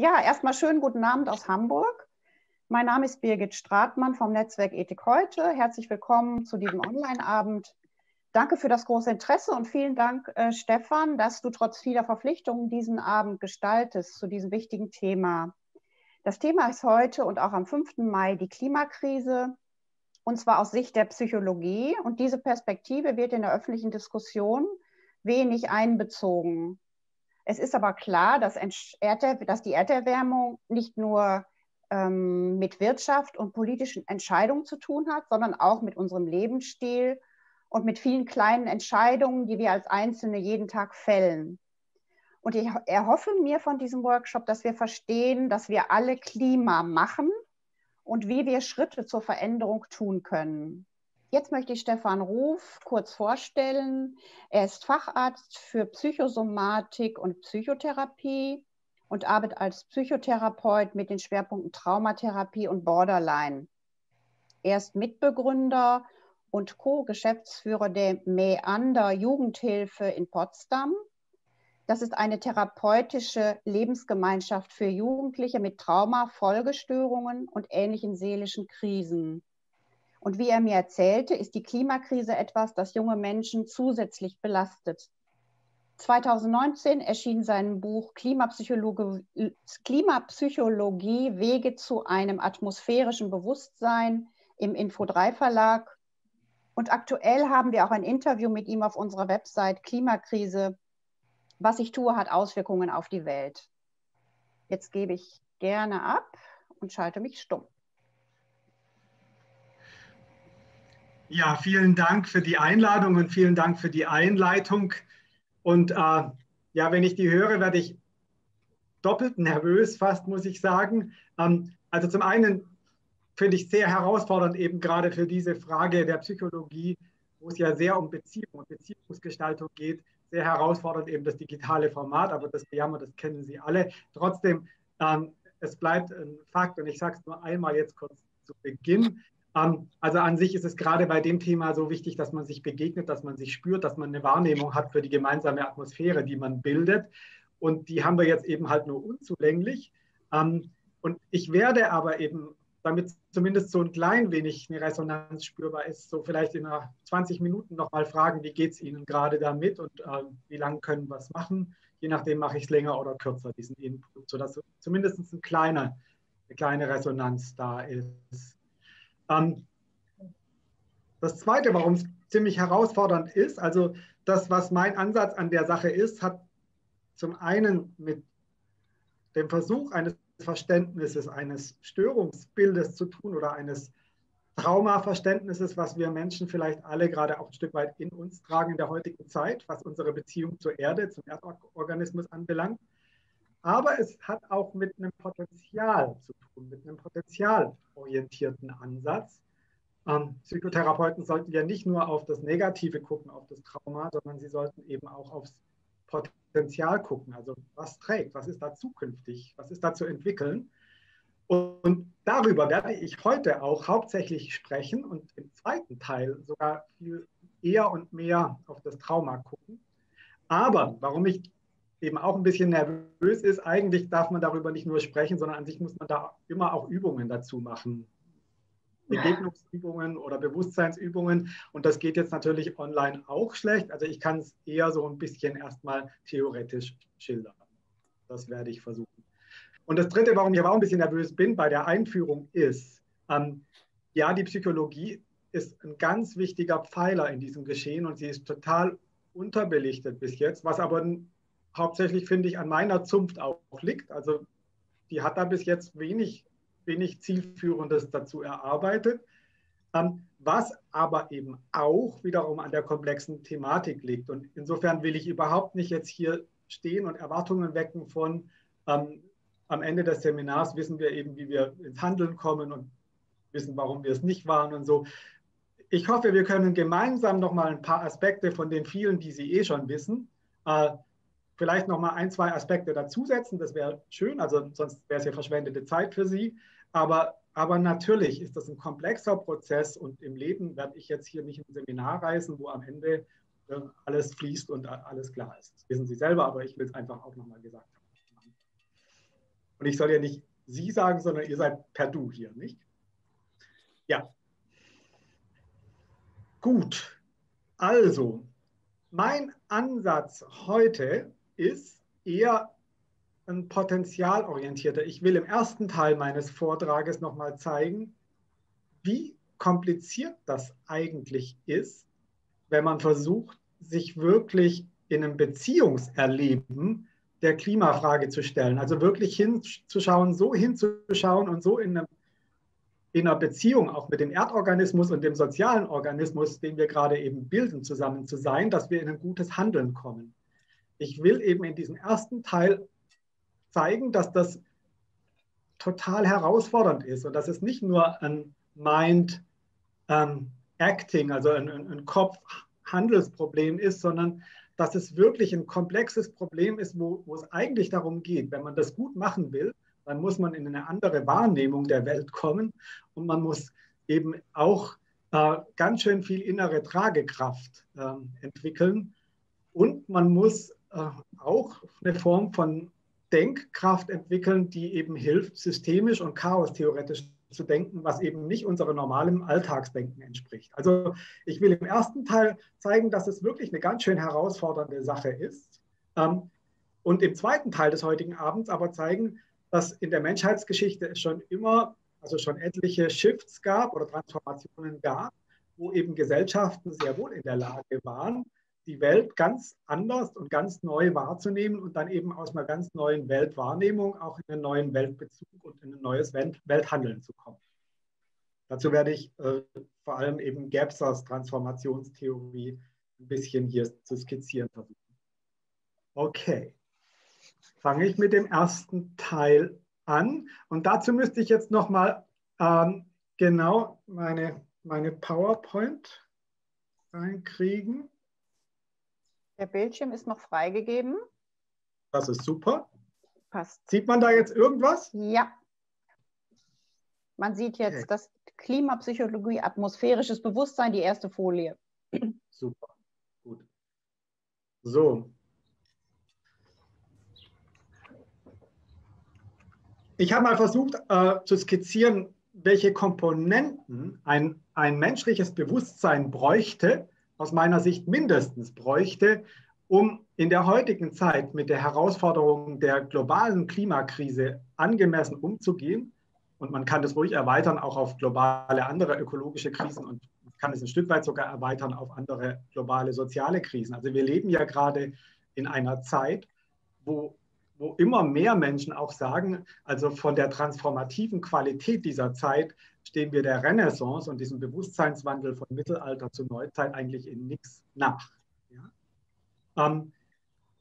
Ja, erstmal schönen guten Abend aus Hamburg. Mein Name ist Birgit Stratmann vom Netzwerk Ethik heute. Herzlich willkommen zu diesem Online-Abend. Danke für das große Interesse und vielen Dank, äh, Stefan, dass du trotz vieler Verpflichtungen diesen Abend gestaltest zu diesem wichtigen Thema. Das Thema ist heute und auch am 5. Mai die Klimakrise, und zwar aus Sicht der Psychologie. Und diese Perspektive wird in der öffentlichen Diskussion wenig einbezogen. Es ist aber klar, dass, dass die Erderwärmung nicht nur ähm, mit Wirtschaft und politischen Entscheidungen zu tun hat, sondern auch mit unserem Lebensstil und mit vielen kleinen Entscheidungen, die wir als Einzelne jeden Tag fällen. Und ich erhoffe mir von diesem Workshop, dass wir verstehen, dass wir alle Klima machen und wie wir Schritte zur Veränderung tun können. Jetzt möchte ich Stefan Ruf kurz vorstellen. Er ist Facharzt für Psychosomatik und Psychotherapie und arbeitet als Psychotherapeut mit den Schwerpunkten Traumatherapie und Borderline. Er ist Mitbegründer und Co-Geschäftsführer der Meander Jugendhilfe in Potsdam. Das ist eine therapeutische Lebensgemeinschaft für Jugendliche mit Trauma, Folgestörungen und ähnlichen seelischen Krisen. Und wie er mir erzählte, ist die Klimakrise etwas, das junge Menschen zusätzlich belastet. 2019 erschien sein Buch Klimapsychologie, Klimapsychologie Wege zu einem atmosphärischen Bewusstsein im Info3 Verlag. Und aktuell haben wir auch ein Interview mit ihm auf unserer Website Klimakrise. Was ich tue, hat Auswirkungen auf die Welt. Jetzt gebe ich gerne ab und schalte mich stumm. Ja, vielen Dank für die Einladung und vielen Dank für die Einleitung. Und äh, ja, wenn ich die höre, werde ich doppelt nervös, fast muss ich sagen. Ähm, also zum einen finde ich sehr herausfordernd eben gerade für diese Frage der Psychologie, wo es ja sehr um Beziehung und Beziehungsgestaltung geht, sehr herausfordernd eben das digitale Format, aber das Jammer, das kennen Sie alle. Trotzdem, ähm, es bleibt ein Fakt und ich sage es nur einmal jetzt kurz zu Beginn. Also an sich ist es gerade bei dem Thema so wichtig, dass man sich begegnet, dass man sich spürt, dass man eine Wahrnehmung hat für die gemeinsame Atmosphäre, die man bildet. Und die haben wir jetzt eben halt nur unzulänglich. Ähm, und ich werde aber eben, damit zumindest so ein klein wenig eine Resonanz spürbar ist, so vielleicht in 20 Minuten nochmal fragen, wie geht es Ihnen gerade damit und äh, wie lange können wir es machen. Je nachdem mache ich es länger oder kürzer, diesen Input, sodass zumindest ein kleiner, eine kleine Resonanz da ist. Ähm, das Zweite, warum es ziemlich herausfordernd ist, also das, was mein Ansatz an der Sache ist, hat zum einen mit dem Versuch eines Verständnisses, eines Störungsbildes zu tun oder eines Traumaverständnisses, was wir Menschen vielleicht alle gerade auch ein Stück weit in uns tragen in der heutigen Zeit, was unsere Beziehung zur Erde, zum Erdorganismus anbelangt. Aber es hat auch mit einem Potenzial zu tun, mit einem potenzialorientierten Ansatz. Ähm, Psychotherapeuten sollten ja nicht nur auf das Negative gucken, auf das Trauma, sondern sie sollten eben auch aufs Potenzial gucken. Also was trägt, was ist da zukünftig, was ist da zu entwickeln. Und darüber werde ich heute auch hauptsächlich sprechen und im zweiten Teil sogar viel eher und mehr auf das Trauma gucken. Aber warum ich eben auch ein bisschen nervös ist, eigentlich darf man darüber nicht nur sprechen, sondern an sich muss man da immer auch Übungen dazu machen. Begegnungsübungen oder Bewusstseinsübungen. Und das geht jetzt natürlich online auch schlecht. Also ich kann es eher so ein bisschen erstmal theoretisch schildern. Das werde ich versuchen. Und das Dritte, warum ich aber auch ein bisschen nervös bin bei der Einführung, ist, ähm, ja, die Psychologie ist ein ganz wichtiger Pfeiler in diesem Geschehen und sie ist total unterbelichtet bis jetzt, was aber hauptsächlich, finde ich, an meiner Zunft auch liegt. Also die hat da bis jetzt wenig, wenig Zielführendes dazu erarbeitet. Ähm, was aber eben auch wiederum an der komplexen Thematik liegt. Und insofern will ich überhaupt nicht jetzt hier stehen und Erwartungen wecken von, ähm, am Ende des Seminars wissen wir eben, wie wir ins Handeln kommen und wissen, warum wir es nicht waren und so. Ich hoffe, wir können gemeinsam nochmal ein paar Aspekte von den vielen, die Sie eh schon wissen, äh, vielleicht noch mal ein, zwei Aspekte dazusetzen. Das wäre schön, also sonst wäre es ja verschwendete Zeit für Sie. Aber, aber natürlich ist das ein komplexer Prozess und im Leben werde ich jetzt hier nicht ein Seminar reisen, wo am Ende äh, alles fließt und alles klar ist. Das wissen Sie selber, aber ich will es einfach auch noch mal gesagt haben. Und ich soll ja nicht Sie sagen, sondern ihr seid per Du hier, nicht? Ja. Gut. Also, mein Ansatz heute ist eher ein potenzialorientierter. Ich will im ersten Teil meines Vortrages nochmal zeigen, wie kompliziert das eigentlich ist, wenn man versucht, sich wirklich in einem Beziehungserleben der Klimafrage zu stellen. Also wirklich hinzuschauen, so hinzuschauen und so in, einem, in einer Beziehung auch mit dem Erdorganismus und dem sozialen Organismus, den wir gerade eben bilden, zusammen zu sein, dass wir in ein gutes Handeln kommen. Ich will eben in diesem ersten Teil zeigen, dass das total herausfordernd ist und dass es nicht nur ein Mind ähm, Acting, also ein, ein Kopf-Handelsproblem ist, sondern dass es wirklich ein komplexes Problem ist, wo, wo es eigentlich darum geht, wenn man das gut machen will, dann muss man in eine andere Wahrnehmung der Welt kommen und man muss eben auch äh, ganz schön viel innere Tragekraft äh, entwickeln. Und man muss auch eine Form von Denkkraft entwickeln, die eben hilft, systemisch und chaostheoretisch zu denken, was eben nicht unserem normalen Alltagsdenken entspricht. Also ich will im ersten Teil zeigen, dass es wirklich eine ganz schön herausfordernde Sache ist. Ähm, und im zweiten Teil des heutigen Abends aber zeigen, dass in der Menschheitsgeschichte es schon immer, also schon etliche Shifts gab oder Transformationen gab, wo eben Gesellschaften sehr wohl in der Lage waren, die Welt ganz anders und ganz neu wahrzunehmen und dann eben aus einer ganz neuen Weltwahrnehmung auch in einen neuen Weltbezug und in ein neues Welthandeln zu kommen. Dazu werde ich äh, vor allem eben Gebsers Transformationstheorie ein bisschen hier zu skizzieren versuchen. Okay, fange ich mit dem ersten Teil an und dazu müsste ich jetzt nochmal ähm, genau meine, meine PowerPoint reinkriegen. Der Bildschirm ist noch freigegeben. Das ist super. Passt. Sieht man da jetzt irgendwas? Ja. Man sieht jetzt okay. das Klimapsychologie, atmosphärisches Bewusstsein, die erste Folie. Super, gut. So. Ich habe mal versucht äh, zu skizzieren, welche Komponenten ein, ein menschliches Bewusstsein bräuchte, aus meiner Sicht mindestens bräuchte, um in der heutigen Zeit mit der Herausforderung der globalen Klimakrise angemessen umzugehen. Und man kann das ruhig erweitern auch auf globale andere ökologische Krisen und kann es ein Stück weit sogar erweitern auf andere globale soziale Krisen. Also wir leben ja gerade in einer Zeit, wo, wo immer mehr Menschen auch sagen, also von der transformativen Qualität dieser Zeit stehen wir der Renaissance und diesem Bewusstseinswandel von Mittelalter zu Neuzeit eigentlich in nichts nach. Ja? Ähm,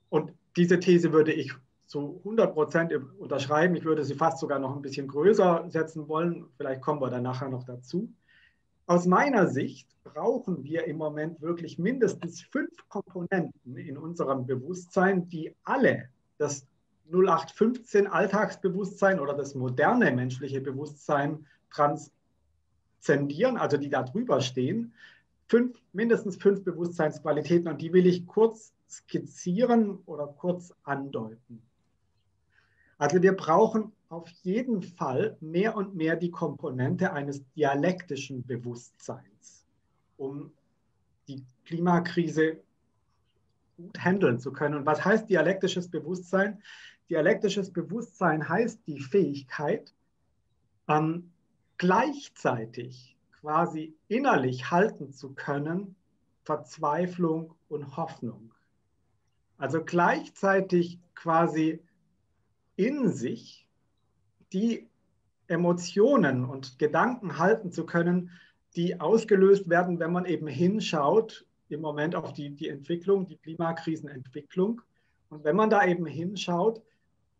und diese These würde ich zu 100 Prozent unterschreiben. Ich würde sie fast sogar noch ein bisschen größer setzen wollen. Vielleicht kommen wir dann nachher noch dazu. Aus meiner Sicht brauchen wir im Moment wirklich mindestens fünf Komponenten in unserem Bewusstsein, die alle das 0815 Alltagsbewusstsein oder das moderne menschliche Bewusstsein transzendieren, also die da drüber stehen, fünf, mindestens fünf Bewusstseinsqualitäten und die will ich kurz skizzieren oder kurz andeuten. Also wir brauchen auf jeden Fall mehr und mehr die Komponente eines dialektischen Bewusstseins, um die Klimakrise gut handeln zu können. Und was heißt dialektisches Bewusstsein? Dialektisches Bewusstsein heißt die Fähigkeit, ähm, gleichzeitig quasi innerlich halten zu können, Verzweiflung und Hoffnung. Also gleichzeitig quasi in sich die Emotionen und Gedanken halten zu können, die ausgelöst werden, wenn man eben hinschaut im Moment auf die, die Entwicklung, die Klimakrisenentwicklung. Und wenn man da eben hinschaut,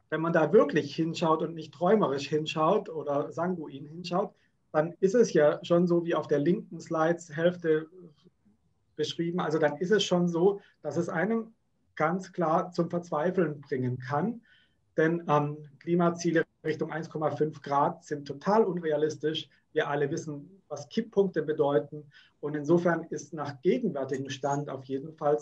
wenn man da wirklich hinschaut und nicht träumerisch hinschaut oder sanguin hinschaut, dann ist es ja schon so wie auf der linken Slides-Hälfte beschrieben. Also dann ist es schon so, dass es einem ganz klar zum Verzweifeln bringen kann. Denn ähm, Klimaziele Richtung 1,5 Grad sind total unrealistisch. Wir alle wissen, was Kipppunkte bedeuten. Und insofern ist nach gegenwärtigem Stand auf jeden Fall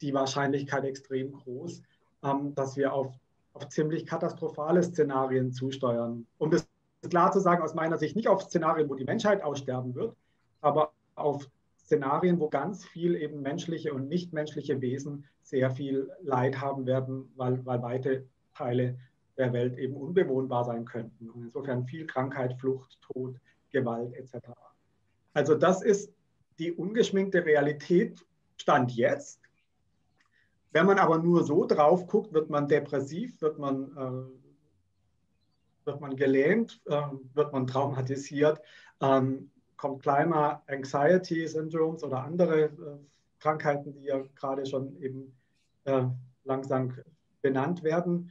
die Wahrscheinlichkeit extrem groß, ähm, dass wir auf auf ziemlich katastrophale Szenarien zusteuern. Um das klar zu sagen, aus meiner Sicht nicht auf Szenarien, wo die Menschheit aussterben wird, aber auf Szenarien, wo ganz viel eben menschliche und nichtmenschliche Wesen sehr viel Leid haben werden, weil, weil weite Teile der Welt eben unbewohnbar sein könnten. Und insofern viel Krankheit, Flucht, Tod, Gewalt etc. Also das ist die ungeschminkte Realität Stand jetzt. Wenn man aber nur so drauf guckt, wird man depressiv, wird man, äh, wird man gelähmt, äh, wird man traumatisiert, ähm, kommt Climate Anxiety Syndromes oder andere äh, Krankheiten, die ja gerade schon eben äh, langsam benannt werden.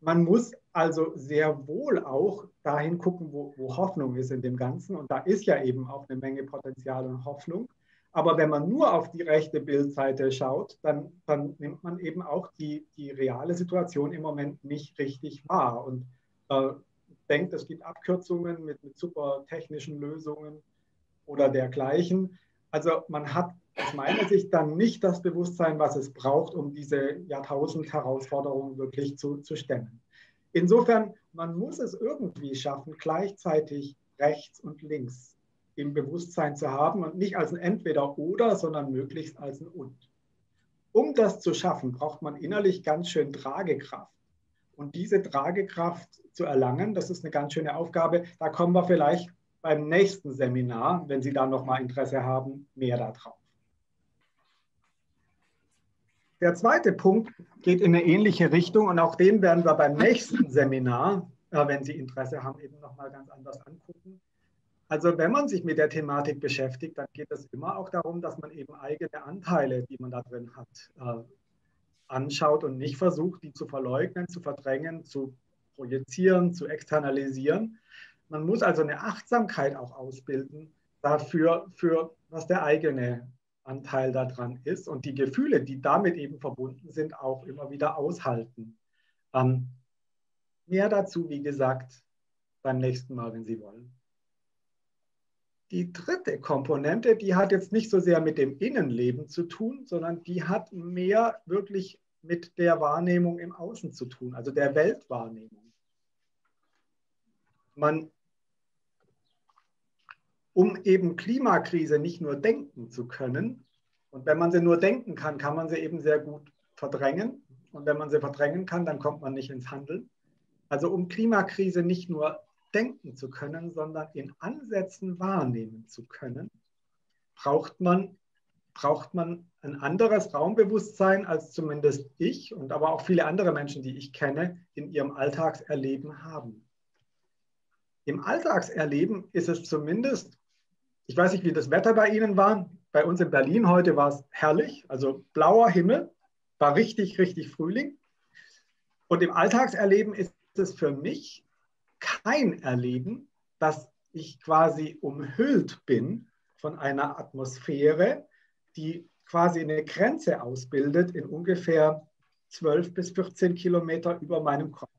Man muss also sehr wohl auch dahin gucken, wo, wo Hoffnung ist in dem Ganzen. Und da ist ja eben auch eine Menge Potenzial und Hoffnung. Aber wenn man nur auf die rechte Bildseite schaut, dann, dann nimmt man eben auch die, die reale Situation im Moment nicht richtig wahr und äh, denkt, es gibt Abkürzungen mit, mit super technischen Lösungen oder dergleichen. Also man hat aus meiner Sicht dann nicht das Bewusstsein, was es braucht, um diese Jahrtausend-Herausforderungen wirklich zu, zu stemmen. Insofern, man muss es irgendwie schaffen, gleichzeitig rechts und links im Bewusstsein zu haben und nicht als ein Entweder-Oder, sondern möglichst als ein Und. Um das zu schaffen, braucht man innerlich ganz schön Tragekraft. Und diese Tragekraft zu erlangen, das ist eine ganz schöne Aufgabe. Da kommen wir vielleicht beim nächsten Seminar, wenn Sie da nochmal Interesse haben, mehr darauf. Der zweite Punkt geht in eine ähnliche Richtung und auch den werden wir beim nächsten Seminar, äh, wenn Sie Interesse haben, eben nochmal ganz anders angucken. Also wenn man sich mit der Thematik beschäftigt, dann geht es immer auch darum, dass man eben eigene Anteile, die man da drin hat, äh, anschaut und nicht versucht, die zu verleugnen, zu verdrängen, zu projizieren, zu externalisieren. Man muss also eine Achtsamkeit auch ausbilden dafür, für was der eigene Anteil daran ist und die Gefühle, die damit eben verbunden sind, auch immer wieder aushalten. Ähm, mehr dazu, wie gesagt, beim nächsten Mal, wenn Sie wollen. Die dritte Komponente, die hat jetzt nicht so sehr mit dem Innenleben zu tun, sondern die hat mehr wirklich mit der Wahrnehmung im Außen zu tun, also der Weltwahrnehmung. Man, um eben Klimakrise nicht nur denken zu können, und wenn man sie nur denken kann, kann man sie eben sehr gut verdrängen. Und wenn man sie verdrängen kann, dann kommt man nicht ins Handeln. Also um Klimakrise nicht nur denken zu können, sondern in Ansätzen wahrnehmen zu können, braucht man, braucht man ein anderes Raumbewusstsein, als zumindest ich und aber auch viele andere Menschen, die ich kenne, in ihrem Alltagserleben haben. Im Alltagserleben ist es zumindest, ich weiß nicht, wie das Wetter bei Ihnen war, bei uns in Berlin heute war es herrlich, also blauer Himmel, war richtig, richtig Frühling. Und im Alltagserleben ist es für mich kein Erleben, dass ich quasi umhüllt bin von einer Atmosphäre, die quasi eine Grenze ausbildet in ungefähr 12 bis 14 Kilometer über meinem Kopf.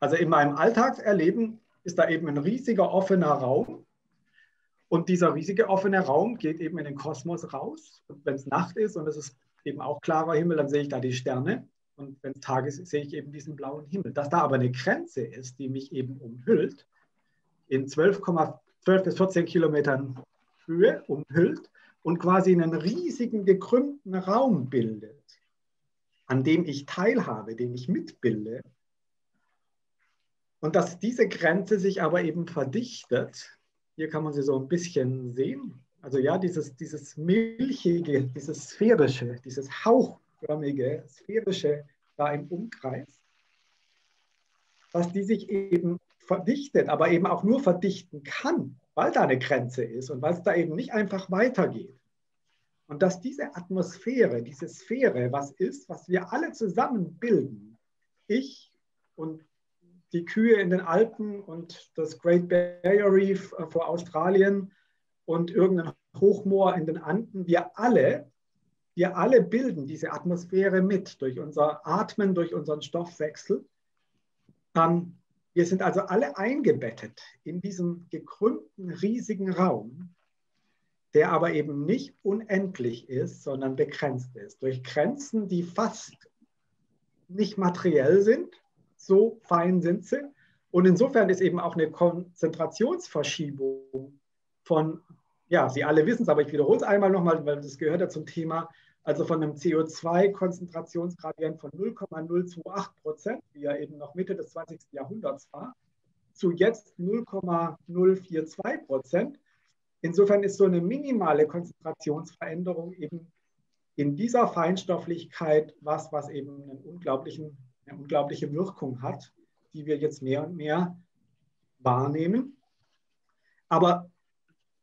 Also in meinem Alltagserleben ist da eben ein riesiger offener Raum und dieser riesige offene Raum geht eben in den Kosmos raus. Und wenn es Nacht ist und es ist eben auch klarer Himmel, dann sehe ich da die Sterne. Und wenn es Tag ist, sehe ich eben diesen blauen Himmel. Dass da aber eine Grenze ist, die mich eben umhüllt, in 12, 12 bis 14 Kilometern Höhe umhüllt und quasi einen riesigen gekrümmten Raum bildet, an dem ich teilhabe, den ich mitbilde. Und dass diese Grenze sich aber eben verdichtet. Hier kann man sie so ein bisschen sehen. Also ja, dieses, dieses milchige, dieses sphärische, dieses Hauch kreisförmige, sphärische da im Umkreis, dass die sich eben verdichtet, aber eben auch nur verdichten kann, weil da eine Grenze ist und weil es da eben nicht einfach weitergeht. Und dass diese Atmosphäre, diese Sphäre, was ist, was wir alle zusammen bilden, ich und die Kühe in den Alpen und das Great Barrier Reef äh, vor Australien und irgendein Hochmoor in den Anden, wir alle wir alle bilden diese Atmosphäre mit durch unser Atmen, durch unseren Stoffwechsel. Ähm, wir sind also alle eingebettet in diesem gekrümmten, riesigen Raum, der aber eben nicht unendlich ist, sondern begrenzt ist. Durch Grenzen, die fast nicht materiell sind, so fein sind sie. Und insofern ist eben auch eine Konzentrationsverschiebung von, ja, Sie alle wissen es, aber ich wiederhole es einmal nochmal, weil das gehört ja zum Thema, also von einem CO2-Konzentrationsgradient von 0,028 Prozent, wie er eben noch Mitte des 20. Jahrhunderts war, zu jetzt 0,042 Prozent. Insofern ist so eine minimale Konzentrationsveränderung eben in dieser Feinstofflichkeit was, was eben eine unglaubliche Wirkung hat, die wir jetzt mehr und mehr wahrnehmen. Aber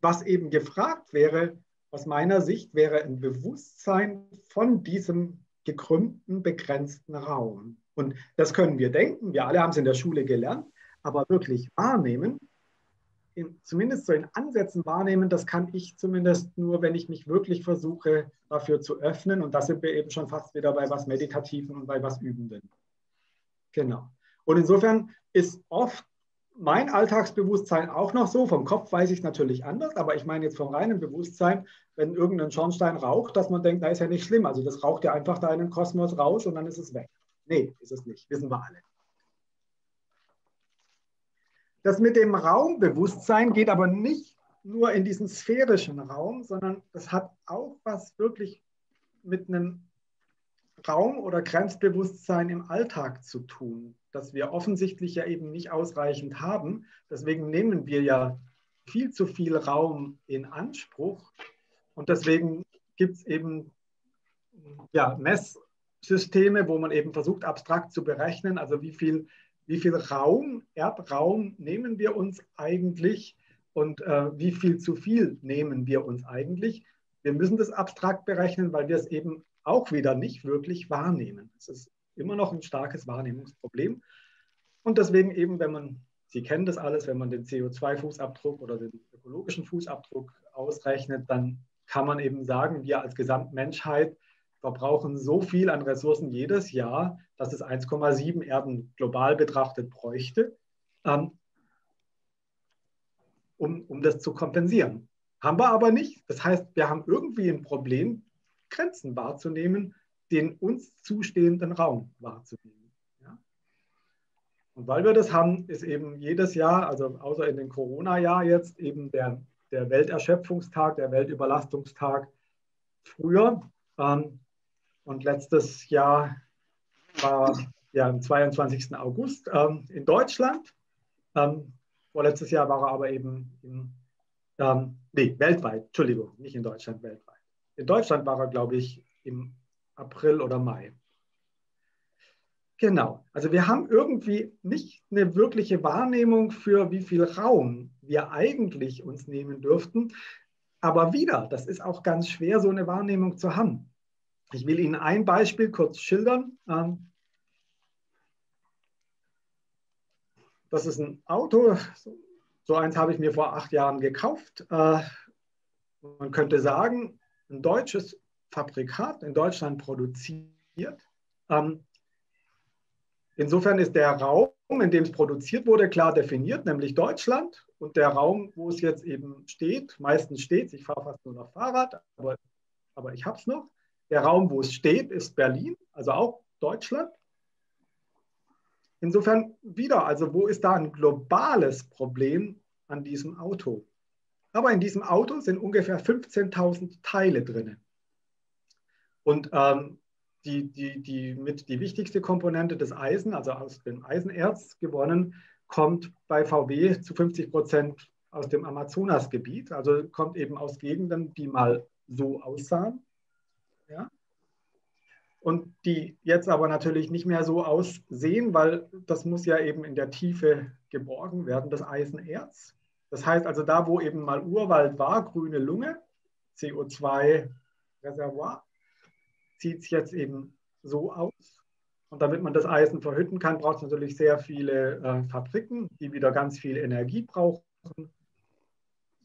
was eben gefragt wäre, aus meiner Sicht, wäre ein Bewusstsein von diesem gekrümmten, begrenzten Raum. Und das können wir denken, wir alle haben es in der Schule gelernt, aber wirklich wahrnehmen, in, zumindest so in Ansätzen wahrnehmen, das kann ich zumindest nur, wenn ich mich wirklich versuche, dafür zu öffnen. Und da sind wir eben schon fast wieder bei was Meditativen und bei was Übenden. Genau. Und insofern ist oft mein Alltagsbewusstsein auch noch so. Vom Kopf weiß ich es natürlich anders, aber ich meine jetzt vom reinen Bewusstsein, wenn irgendein Schornstein raucht, dass man denkt, da ist ja nicht schlimm. Also das raucht ja einfach da in den Kosmos raus und dann ist es weg. Nee, ist es nicht. Wissen wir alle. Das mit dem Raumbewusstsein geht aber nicht nur in diesen sphärischen Raum, sondern das hat auch was wirklich mit einem Raum- oder Grenzbewusstsein im Alltag zu tun, das wir offensichtlich ja eben nicht ausreichend haben. Deswegen nehmen wir ja viel zu viel Raum in Anspruch und deswegen gibt es eben ja, Messsysteme, wo man eben versucht, abstrakt zu berechnen, also wie viel wie viel Raum, Erdraum nehmen wir uns eigentlich und äh, wie viel zu viel nehmen wir uns eigentlich. Wir müssen das abstrakt berechnen, weil wir es eben auch wieder nicht wirklich wahrnehmen. Es ist immer noch ein starkes Wahrnehmungsproblem. Und deswegen eben, wenn man, Sie kennen das alles, wenn man den CO2-Fußabdruck oder den ökologischen Fußabdruck ausrechnet, dann kann man eben sagen, wir als Gesamtmenschheit verbrauchen so viel an Ressourcen jedes Jahr, dass es 1,7 Erden global betrachtet bräuchte, ähm, um, um das zu kompensieren. Haben wir aber nicht. Das heißt, wir haben irgendwie ein Problem, Grenzen wahrzunehmen, den uns zustehenden Raum wahrzunehmen. Ja? Und weil wir das haben, ist eben jedes Jahr, also außer in den Corona-Jahr jetzt, eben der, der Welterschöpfungstag, der Weltüberlastungstag früher. Ähm, und letztes Jahr war ja am 22. August ähm, in Deutschland. Ähm, vorletztes Jahr war er aber eben in, ähm, nee, weltweit, Entschuldigung, nicht in Deutschland, weltweit. In Deutschland war er, glaube ich, im April oder Mai. Genau, also wir haben irgendwie nicht eine wirkliche Wahrnehmung für wie viel Raum wir eigentlich uns nehmen dürften. Aber wieder, das ist auch ganz schwer, so eine Wahrnehmung zu haben. Ich will Ihnen ein Beispiel kurz schildern. Ähm, das ist ein Auto, so eins habe ich mir vor acht Jahren gekauft. Äh, man könnte sagen, ein deutsches Fabrikat in Deutschland produziert. Ähm, insofern ist der Raum, in dem es produziert wurde, klar definiert, nämlich Deutschland. Und der Raum, wo es jetzt eben steht, meistens steht es, ich fahre fast nur noch Fahrrad, aber, aber ich habe es noch, der Raum, wo es steht, ist Berlin, also auch Deutschland. Insofern wieder, also wo ist da ein globales Problem an diesem Auto? Aber in diesem Auto sind ungefähr 15.000 Teile drin. Und ähm, die, die, die, mit die wichtigste Komponente des Eisen, also aus dem Eisenerz gewonnen, kommt bei VW zu 50 Prozent aus dem Amazonasgebiet, also kommt eben aus Gegenden, die mal so aussahen. Ja? Und die jetzt aber natürlich nicht mehr so aussehen, weil das muss ja eben in der Tiefe geborgen werden, das Eisenerz. Das heißt also da, wo eben mal Urwald war, grüne Lunge, CO2-Reservoir, sieht es jetzt eben so aus. Und damit man das Eisen verhütten kann, braucht es natürlich sehr viele äh, Fabriken, die wieder ganz viel Energie brauchen.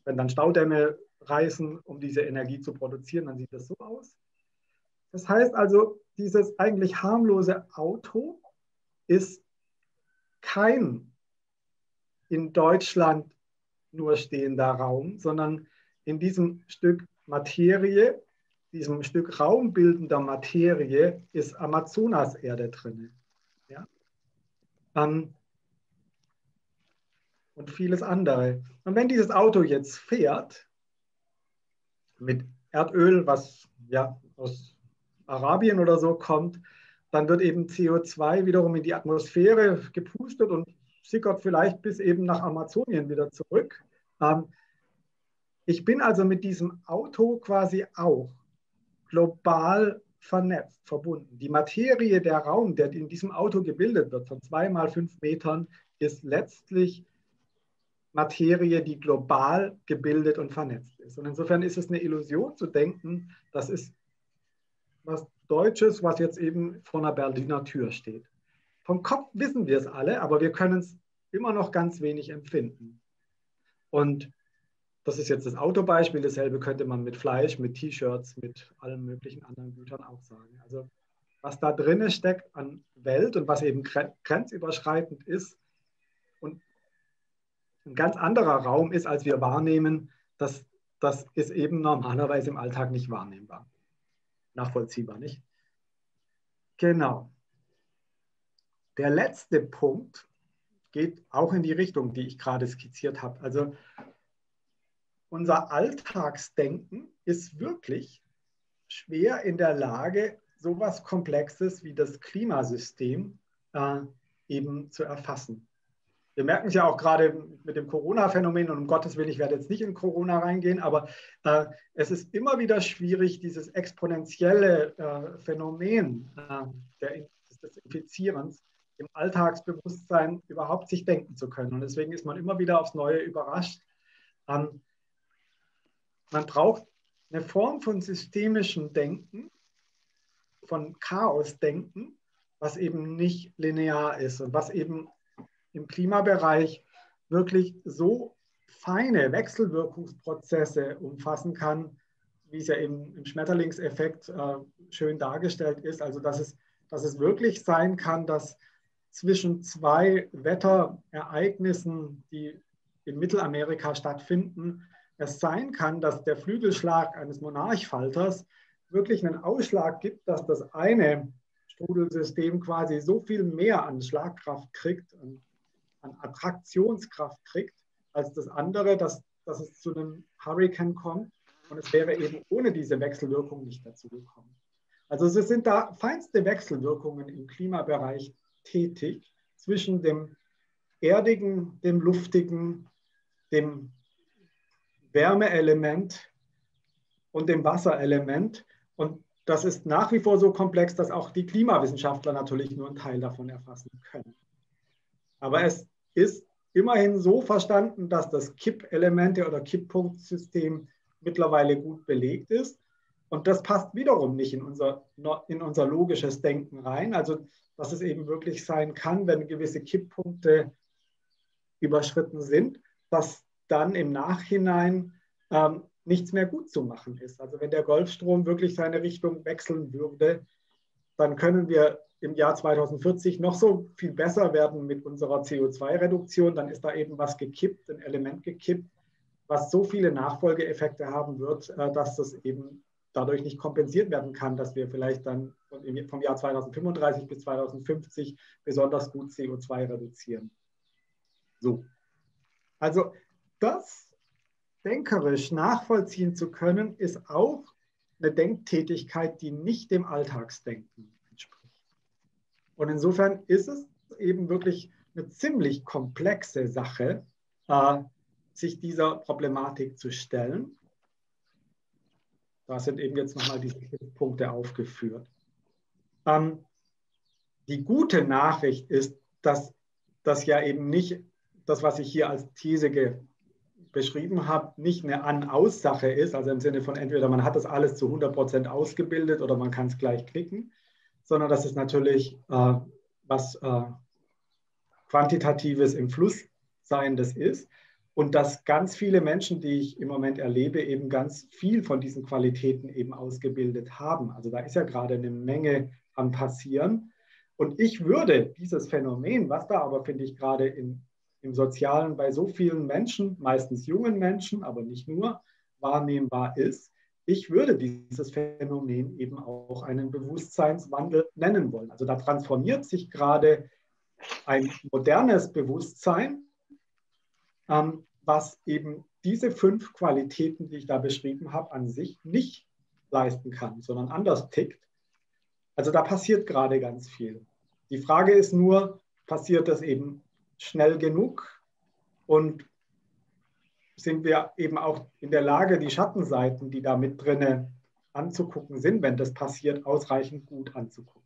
Wenn dann Staudämme reißen, um diese Energie zu produzieren, dann sieht das so aus. Das heißt also, dieses eigentlich harmlose Auto ist kein in Deutschland nur stehender Raum, sondern in diesem Stück Materie, diesem Stück raumbildender Materie ist Amazonaserde drin. ähm, und vieles andere. Und wenn dieses Auto jetzt fährt mit Erdöl, was ja aus Arabien oder so kommt, dann wird eben CO2 wiederum in die Atmosphäre gepustet und sickert vielleicht bis eben nach Amazonien wieder zurück. Ähm, ich bin also mit diesem Auto quasi auch global vernetzt, verbunden. Die Materie, der Raum, der in diesem Auto gebildet wird, von zwei mal fünf Metern, ist letztlich Materie, die global gebildet und vernetzt ist. Und insofern ist es eine Illusion zu denken, das ist was Deutsches, was jetzt eben vor einer Berliner Tür steht. Vom Kopf wissen wir es alle, aber wir können es immer noch ganz wenig empfinden. Und das ist jetzt das Autobeispiel. Dasselbe könnte man mit Fleisch, mit T-Shirts, mit allen möglichen anderen Gütern auch sagen. Also was da drin steckt an Welt und was eben grenzüberschreitend ist und ein ganz anderer Raum ist, als wir wahrnehmen, das, das ist eben normalerweise im Alltag nicht wahrnehmbar. Nachvollziehbar, nicht? Genau. Der letzte Punkt geht auch in die Richtung, die ich gerade skizziert habe. Also unser Alltagsdenken ist wirklich schwer in der Lage, so etwas Komplexes wie das Klimasystem äh, eben zu erfassen. Wir merken es ja auch gerade mit dem Corona-Phänomen und um Gottes Willen, ich werde jetzt nicht in Corona reingehen, aber äh, es ist immer wieder schwierig, dieses exponentielle äh, Phänomen äh, der, des Infizierens im Alltagsbewusstsein überhaupt sich denken zu können. Und deswegen ist man immer wieder aufs Neue überrascht. Ähm, man braucht eine Form von systemischem Denken, von Chaosdenken, was eben nicht linear ist und was eben im Klimabereich wirklich so feine Wechselwirkungsprozesse umfassen kann, wie es ja eben im Schmetterlingseffekt äh, schön dargestellt ist. Also dass es, dass es wirklich sein kann, dass zwischen zwei Wetterereignissen, die in Mittelamerika stattfinden, es sein kann, dass der Flügelschlag eines Monarchfalters wirklich einen Ausschlag gibt, dass das eine Strudelsystem quasi so viel mehr an Schlagkraft kriegt, an, Attraktionskraft kriegt, als das andere, dass, dass es zu einem Hurricane kommt. Und es wäre eben ohne diese Wechselwirkung nicht dazu gekommen. Also es sind da feinste Wechselwirkungen im Klimabereich tätig zwischen dem erdigen, dem luftigen, dem Wärmeelement und dem Wasserelement. Und das ist nach wie vor so komplex, dass auch die Klimawissenschaftler natürlich nur einen Teil davon erfassen können. Aber es ist immerhin so verstanden, dass das Kippelemente- oder Kipppunktsystem mittlerweile gut belegt ist. Und das passt wiederum nicht in unser, in unser logisches Denken rein. Also, dass es eben wirklich sein kann, wenn gewisse Kipppunkte überschritten sind, dass dann im Nachhinein ähm, nichts mehr gut zu machen ist. Also wenn der Golfstrom wirklich seine Richtung wechseln würde, dann können wir im Jahr 2040 noch so viel besser werden mit unserer CO2-Reduktion. Dann ist da eben was gekippt, ein Element gekippt, was so viele Nachfolgeeffekte haben wird, äh, dass das eben dadurch nicht kompensiert werden kann, dass wir vielleicht dann vom Jahr 2035 bis 2050 besonders gut CO2 reduzieren. So. Also das denkerisch nachvollziehen zu können, ist auch eine Denktätigkeit, die nicht dem Alltagsdenken entspricht. Und insofern ist es eben wirklich eine ziemlich komplexe Sache, äh, sich dieser Problematik zu stellen. Da sind eben jetzt nochmal diese Punkte aufgeführt. Ähm, die gute Nachricht ist, dass das ja eben nicht das, was ich hier als These beschrieben habe, nicht eine An-Aus-Sache ist, also im Sinne von entweder man hat das alles zu 100 Prozent ausgebildet oder man kann es gleich klicken, sondern dass es natürlich äh, was äh, Quantitatives im Fluss seiendes ist und dass ganz viele Menschen, die ich im Moment erlebe, eben ganz viel von diesen Qualitäten eben ausgebildet haben. Also da ist ja gerade eine Menge am passieren. Und ich würde dieses Phänomen, was da aber, finde ich, gerade in im Sozialen bei so vielen Menschen, meistens jungen Menschen, aber nicht nur, wahrnehmbar ist. Ich würde dieses Phänomen eben auch einen Bewusstseinswandel nennen wollen. Also da transformiert sich gerade ein modernes Bewusstsein, ähm, was eben diese fünf Qualitäten, die ich da beschrieben habe, an sich nicht leisten kann, sondern anders tickt. Also da passiert gerade ganz viel. Die Frage ist nur, passiert das eben schnell genug und sind wir eben auch in der Lage, die Schattenseiten, die da mit drinne anzugucken sind, wenn das passiert, ausreichend gut anzugucken.